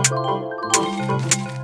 Música